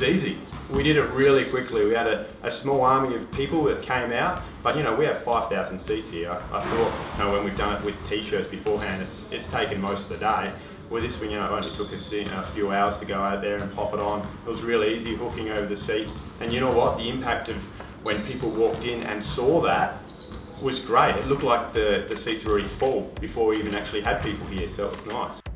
It's easy. We did it really quickly. We had a, a small army of people that came out, but you know, we have 5,000 seats here. I, I thought, you know, when we've done it with t-shirts beforehand, it's, it's taken most of the day. With this one, you know, it only took us you know, a few hours to go out there and pop it on. It was really easy hooking over the seats. And you know what? The impact of when people walked in and saw that was great. It looked like the, the seats were already full before we even actually had people here, so it was nice.